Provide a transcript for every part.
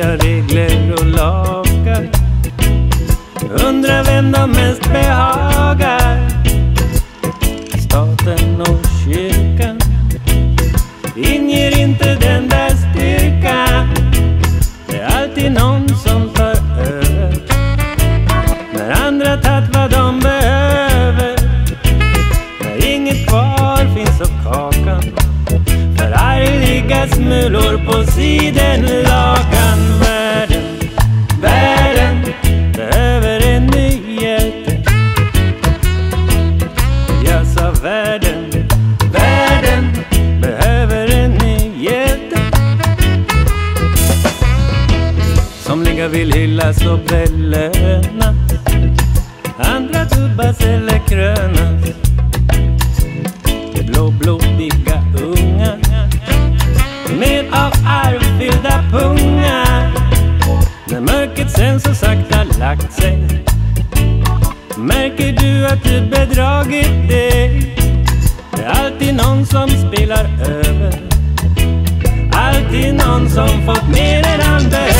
nya regler och lagar. Undrar vem de mest behagar. Staten och kyrkan inger inte den där styrkan. Det är alltid någon som tar över. När andra tagit vad de behöver. När inget kvar finns av kakan. För smulor på sidenlakan. Världen, världen behöver en ny hjälte Jag sa världen, världen behöver en ny hjälte Som Somliga vill hyllas och belönas. Andra tubbas eller krönas. Blå, blåblodiga unga har lagt sig märker du att du bedragit dig. Det är alltid någon som spelar över. Alltid någon som fått mer än han behöver.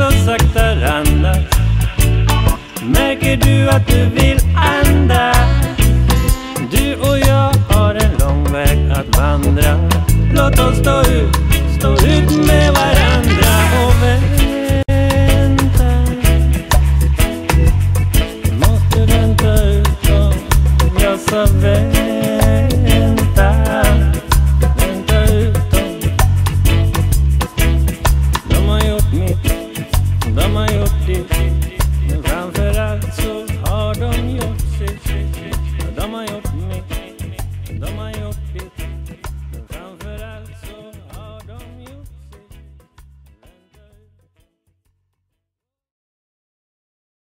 så sakta randas Märker du att du vill andas? Du och jag har en lång väg att vandra. Låt oss stå ut, stå ut med varandra. damaya